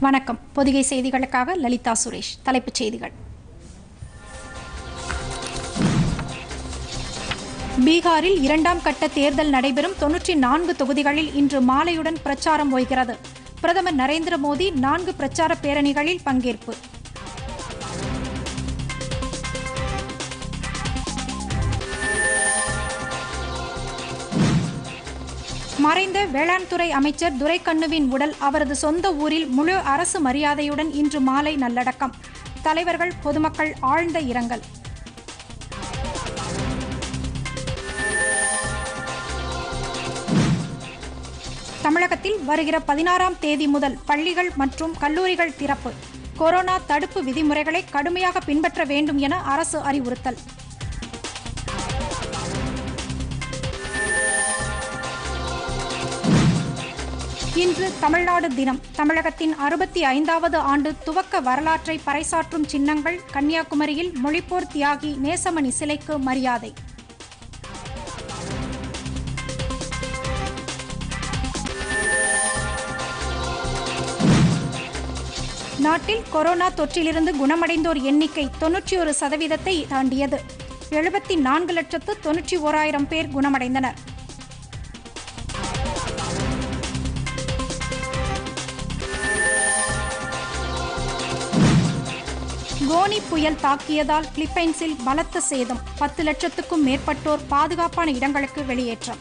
வணக்கம். பொதிகை செய்திகளுக்காக லலிதா சுரேஷ். தலைப்புச் செய்திகள். பீகாரில் இரண்டாம் கட்ட தேர்தல் நடைபெறும் தொன்னூற்றி நான்கு தொகுதிகளில் இன்று மாலையுடன் பிரச்சாரம் ஓய்கிறது. பிரதமர் நரேந்திர மோடி நான்கு பிரச்சார பேரணிகளில் பங்கேற்பு. மறைந்த வேளாண் துறை அமைச்சர் துரைக்கண்ணுவின் உடல் அவரது சொந்த ஊரில் முழு அரசு மரியாதையுடன் இன்று மாலை நல்லடக்கம். தலைவர்கள் பொதுமக்கள் ஆழ்ந்த இரங்கல். தமிழகத்தில் வருகிற பதினாறாம் தேதி முதல் பள்ளிகள் மற்றும் கல்லூரிகள் திறப்பு. கொரோனா தடுப்பு விதிமுறைகளை கடுமையாக பின்பற்ற வேண்டும் என அரசு அறிவுறுத்தல். இன்று தமிழ்நாடு தினம். தமிழகத்தின் அறுபத்தி ஐந்தாவது ஆண்டு துவக்க வரலாற்றை பறைசாற்றும் சின்னங்கள் கன்னியாகுமரியில் மொழிப்போர் தியாகி நேசமணி சிலைக்கு மரியாதை. நாட்டில் கொரோனா தொற்றிலிருந்து குணமடைந்தோர் எண்ணிக்கை தொன்னூற்றி ஒரு சதவீதத்தை தாண்டியது. எழுபத்தி நான்கு லட்சத்து தொன்னூற்றி ஓராயிரம் பேர் குணமடைந்தனர். கோனி புயல் தாக்கியதால் பிலிப்பைன்ஸில் பலத்த சேதம். பத்து லட்சத்துக்கும் மேற்பட்டோர் பாதுகாப்பான இடங்களுக்கு வெளியேற்றம்.